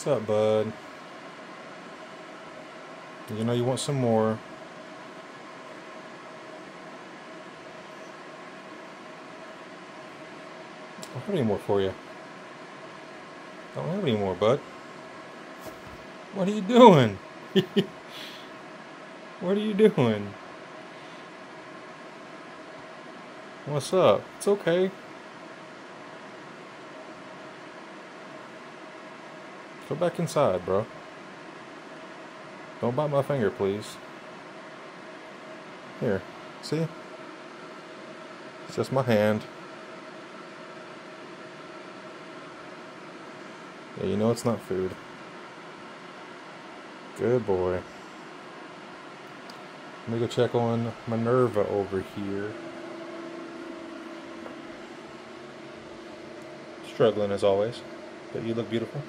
What's up, bud? You know you want some more. I don't have any more for you. I don't have any more, bud. What are you doing? what are you doing? What's up? It's okay. Go back inside, bro. Don't bite my finger, please. Here, see? It's just my hand. Yeah, you know it's not food. Good boy. Let me go check on Minerva over here. Struggling as always, but you look beautiful.